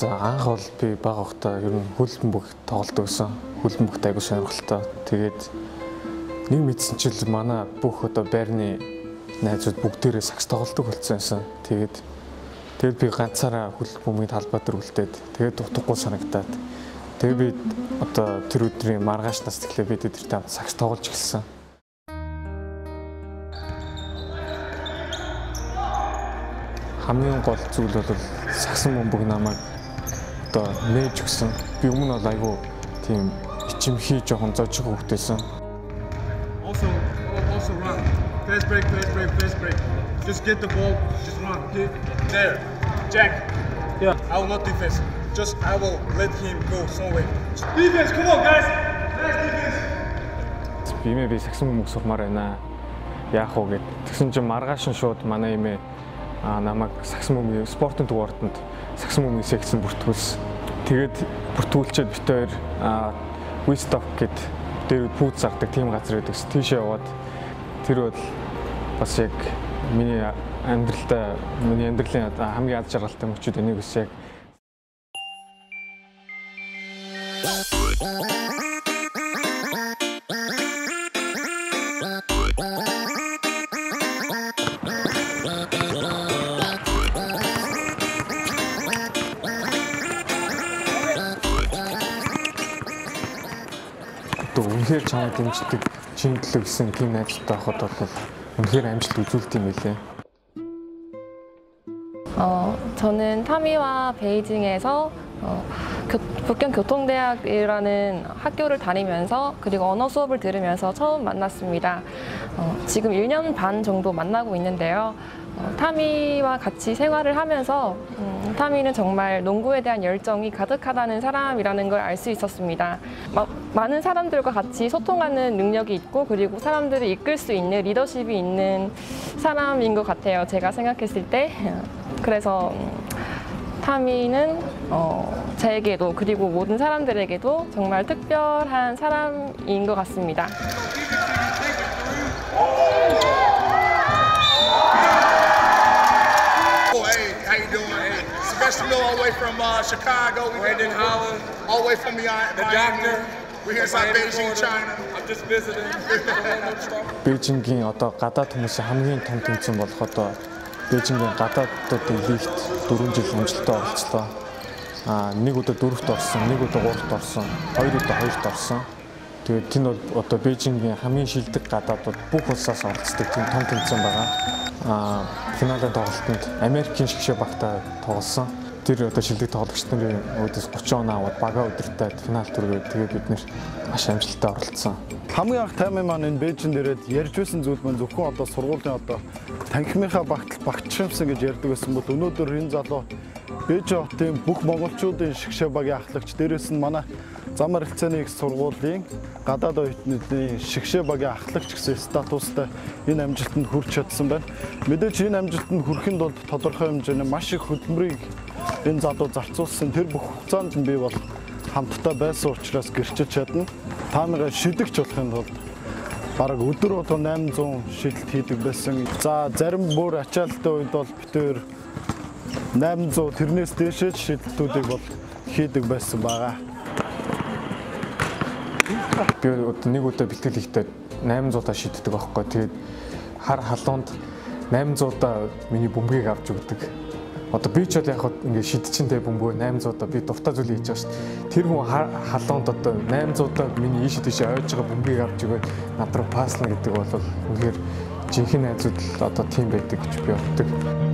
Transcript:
За анх бол би бага ухтаа ер нь хөлбөмбөг бүх тоглолдог гэсэн. Хөлбөмбөгт аягүй сонирхолтой. Тэгээд нэг мэдсэн чил манай бүх одоо байрны найзууд бүгдээрээ сакс тоглолдог болсон юмсан. Тэгээд тэгээд би ганцаараа хөлбөмбөгийн талбай дээр үлдээд тэгээд утгагүй санагтаад тэгээд би одоо тэр өдрийн маргааш нас тэгэхээр би тэдэртэй хамт сакс тоглож эхэлсэн. хамгийн гол зүйл бол сагсан бөмбөг намайг одоо нээж өгсөн. Би өмнө бол айгүй тийм ичимхий жоохон зожиг хөвгтэйсэн. Also also run. Fast break, fast break, fast break. Just get the ball, just run. Get there. Jack. Yeah. I will not defense. Just I will let him go somewhere. Defense, come on guys. Nice defense. Бимээ би сагсан бөмбөг сурмаар байна. Яах вэ гэд. Тэгсэн чинь маргааш нь шууд манай имээ намайг сагсан бөмбөгийн спортын дугаартанд сагсан бөмбөгийн секцэнд бүртгүүлсэн. Тэгээд бүртгүүлчихэд бит хоёр Wisdom гэд дээр пүүц зардаг тийм газар байдаг. Тийшээ яваад тэр бол бас яг миний амьдралдаа миний амьдралын хамгийн аз жаргалтай мөчүүд энийг бас яг одоо үнэхээр чамайг дэмждэг чинь төлөө гэсэн тийм найзтай байхад бол үнэхээр амжилт үзүүлдэг юм билээ. 어, 저는 타미와 베이징에서 어, 교, 북경교통대학이라는 학교를 다니면서 그리고 언어 수업을 들으면서 처음 만났습니다. 어, 지금 1년 반 정도 만나고 있는데요. 어, 타미와 같이 생활을 하면서 음, 타미는 정말 농구에 대한 열정이 가득하다는 사람이라는 걸 알 수 있었습니다. 마, 많은 사람들과 같이 소통하는 능력이 있고 그리고 사람들을 이끌 수 있는 리더십이 있는 사람인 것 같아요. 제가 생각했을 때. 그래서 음, 타미는 어, 저에게도 그리고 모든 사람들에게도 정말 특별한 사람인 것 같습니다. Miller, all the way from uh, Chicago. We Brandon Howard, all the way from Miami. the doctor. We're here Miami, Beijing. China. I'm just visiting. Бээжингийн одоо гадаад хүмүүсийн хамгийн том тэмцээн болох одоо Бээжингийн гадаадуудын лигт 4 жил амжилттай оролцлоо. Аа нэг удаа дөрөвт орсон, нэг удаа гуравт орсон, хоёр удаа хоёрт орсон. Тэгээд энэ бол одоо Бээжингийн хамгийн шилдэг гадаадууд бүх улсаас оролцдог тийм том тэмцээн байгаа. Аа финалийн тоглолтод Америкийн шгшээ багтаа тоглосон. Тэр одоо шилдэг тоглогч нарын өөдөөс 30 оноо аваад бага өдөртөө финал түргээ тэгээд бид нэр маш амжилттай оролцсон. хамгийн анх таймын маань энэ Бээжинд ирээд ярьж байсан зүйл маань зөвхөн одоо сургуулийн одоо танхимынхаа багтал багтшимсан гэж ярьдаг байсан бол өнөөдөр энэ залуу Бээжин хотын бүх монголчуудын шгшээ багийн ахлагч дээрээс нь манай зам харилцааны их сургуулийн гадаад оюутнуудын шгшээ багийн ахлагч гэсэн статустай энэ амжилтанд хүрч чадсан байна. Мэдээж энэ амжилтанд хүрэхэд бол тодорхой хэмжээний маш их хөдөлмөрийг энэ залуу зарцуулсан. Тэр бүх хугацаанд би бол хамтдаа байсан учраас гэрчилж чадна. Таамагаа шидэгч болохын тулд бараг өдөр болго 800 шидэлт хийдэг байсан. За зарим бүр ачаалттай үед бол битээр 800 тэрнээс дээшээ шидэлтүүдийг бол хийдэг байсан байгаа. Би нэг удаа бэлтгэл хийхдээ 800 та шиддэг байхгүй. Тэгээд хар халуунд 800 та миний бөмбөгийг авч өгдөг. Одоо би ч бол яг ингээд шидчихэнтэй бөмбөгөө 800 та би дуртай зүйл хийж байгаа шүү дээ. Тэр хүн халуунд одоо 800 та миний ийш тийш ойж байгаа бөмбөгийг авч өгөөд над руу паслна гэдэг бол үнэхээр жинхэнэ найзууд л одоо тийм байдаг гэж би боддог.